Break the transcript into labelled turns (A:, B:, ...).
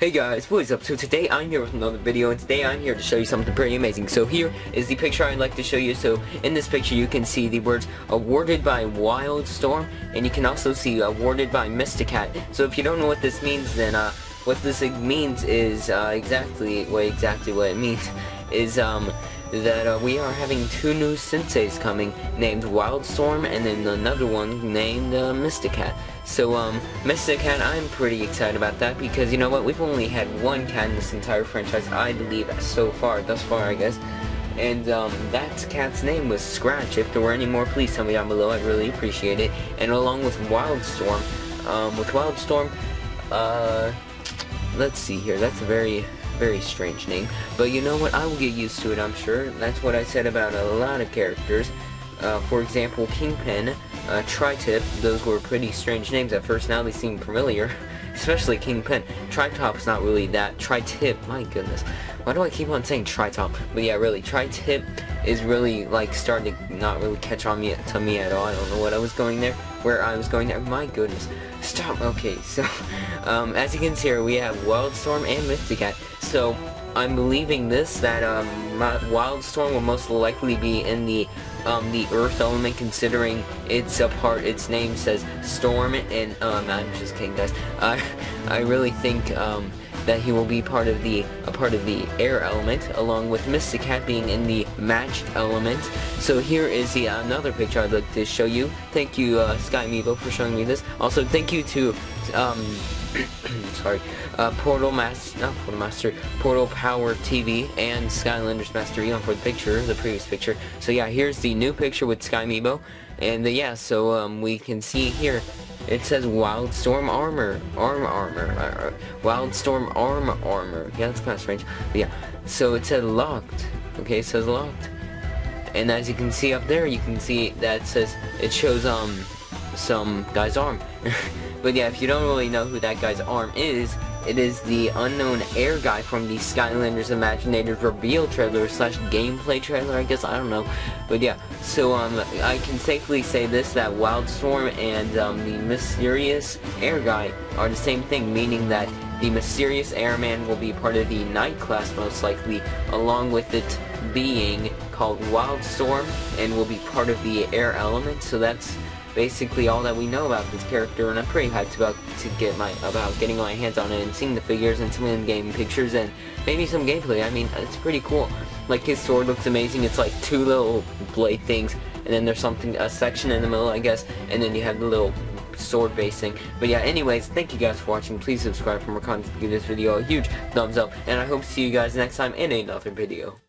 A: Hey guys, what is up? So today I'm here with another video and today I'm here to show you something pretty amazing. So here is the picture I'd like to show you. So in this picture you can see the words awarded by Wildstorm and you can also see awarded by Mysticat. So if you don't know what this means then uh, what this means is uh, exactly what exactly what it means is um that uh, we are having two new senseis coming named Wildstorm and then another one named uh, Mysticat. So, um, Mysticat, I'm pretty excited about that because, you know what, we've only had one cat in this entire franchise, I believe, so far, thus far, I guess. And, um, that cat's name was Scratch. If there were any more, please tell me down below, I'd really appreciate it. And along with Wildstorm, um, with Wildstorm, uh, let's see here, that's a very very strange name. But you know what? I will get used to it, I'm sure. That's what I said about a lot of characters. Uh, for example, Kingpin, uh, Tri-Tip, those were pretty strange names at first. Now they seem familiar. Especially Kingpin. Tri-Top's not really that. Tri-Tip, my goodness. Why do I keep on saying Tri-Top? But yeah, really, Tri-Tip is really, like, starting to not really catch on me to me at all. I don't know what I was going there. Where I was going there. My goodness. Stop. Okay, so, um, as you can see here, we have Wildstorm and Mysticat. So, I'm believing this, that, um, Wildstorm will most likely be in the, um, the Earth element, considering it's a part, its name says Storm, and, um, I'm just kidding, guys. I, I really think, um, that he will be part of the a part of the air element along with Mystic Mysticat being in the magic element. So here is the another picture I'd like to show you. Thank you uh, Sky Amiibo for showing me this. Also thank you to um, sorry, uh, Portal Master, not Portal Master, Portal Power TV and Skylanders Master Eon for the picture, the previous picture. So yeah, here's the new picture with Sky Amiibo, and uh, yeah, so um, we can see here, it says Wildstorm Armor, Arm Armor, uh, Wildstorm Arm Armor. Yeah, that's kind of strange. But yeah, so it said locked. Okay, it says locked. And as you can see up there, you can see that it says, it shows um some guy's arm. But yeah, if you don't really know who that guy's arm is, it is the unknown air guy from the Skylanders Imaginators reveal trailer slash gameplay trailer, I guess, I don't know. But yeah, so um, I can safely say this, that Wildstorm and um, the mysterious air guy are the same thing, meaning that the mysterious airman will be part of the Knight class most likely, along with it being called Wildstorm, and will be part of the air element, so that's basically all that we know about this character, and I'm pretty hyped about to get my about getting my hands on it and seeing the figures and some in-game pictures and maybe some gameplay. I mean, it's pretty cool. Like his sword looks amazing. It's like two little blade things, and then there's something a section in the middle, I guess, and then you have the little sword basing. But yeah, anyways, thank you guys for watching. Please subscribe for more content. Give this video a huge thumbs up, and I hope to see you guys next time in another video.